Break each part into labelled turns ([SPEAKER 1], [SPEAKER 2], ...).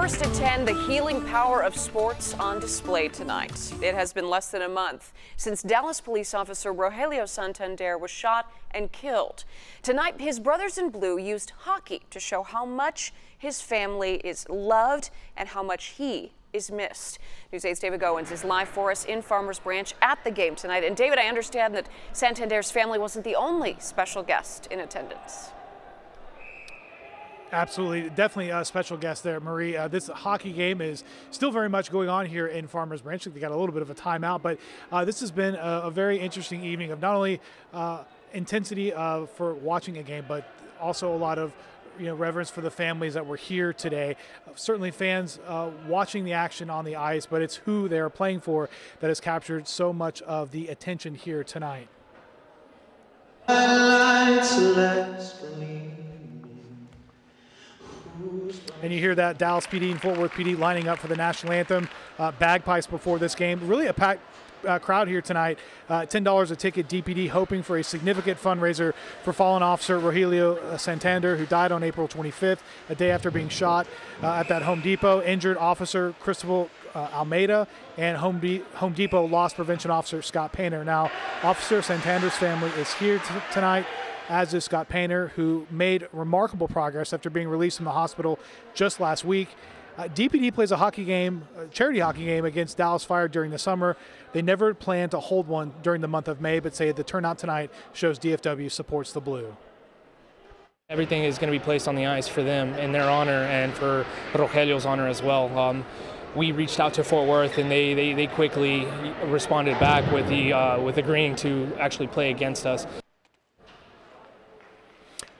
[SPEAKER 1] First at 10, the healing power of sports on display tonight. It has been less than a month since Dallas police officer Rogelio Santander was shot and killed. Tonight, his brothers in blue used hockey to show how much his family is loved and how much he is missed. News 8's David Goins is live for us in Farmers Branch at the game tonight. And David, I understand that Santander's family wasn't the only special guest in attendance.
[SPEAKER 2] Absolutely, definitely a special guest there, Marie. Uh, this hockey game is still very much going on here in Farmers Branch. They got a little bit of a timeout, but uh, this has been a, a, very interesting evening of not only uh, intensity for watching a game, but also a lot of you know reverence for the families that were here today. certainly, fans uh, watching the action on the ice, but it's who they are playing for that has captured so much of the attention here tonight. And you hear that Dallas PD and Fort Worth PD lining up for the national anthem, uh, bagpipes before this game. Really a packed uh, crowd here tonight. Uh, $10 a ticket, DPD hoping for a significant fundraiser for fallen officer Rogelio uh, Santander, who died on April 25th, a day after being shot uh, at that Home Depot. Injured officer Crystal uh, Almeida and Home, Home Depot loss prevention officer Scott Painter. Now, Officer Santander's family is here t- tonight as is Scott Painter, who made remarkable progress after being released from the hospital just last week. Uh, DPD plays a hockey game, a charity hockey game against Dallas Fire during the summer. They never plan to hold one during the month of May, but say the turnout tonight shows DFW supports the Blue.
[SPEAKER 3] Everything is going to be placed on the ice for them in their honor and for Rogelio's honor as well. Um, we reached out to Fort Worth and they, they, they quickly responded back with the uh, with agreeing to actually play against us.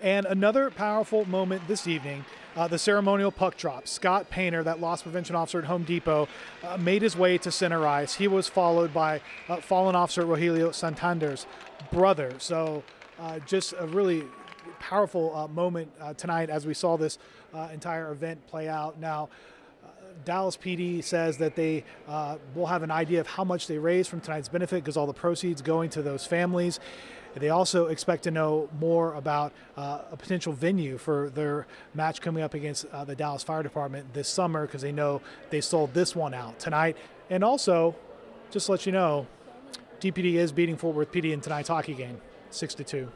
[SPEAKER 2] And another powerful moment this evening, uh, the ceremonial puck drop. Scott Painter, that loss prevention officer at Home Depot, uh, made his way to center ice. He was followed by uh, fallen officer Rogelio Santander's brother. So uh, just a really powerful uh, moment uh, tonight as we saw this entire event play out. Now, Dallas PD says that they uh, will have an idea of how much they raise from tonight's benefit because all the proceeds going to those families. They also expect to know more about uh, a potential venue for their match coming up against uh, the Dallas Fire Department this summer because they know they sold this one out tonight. And also, just to let you know, DPD is beating Fort Worth PD in tonight's hockey game, six to two.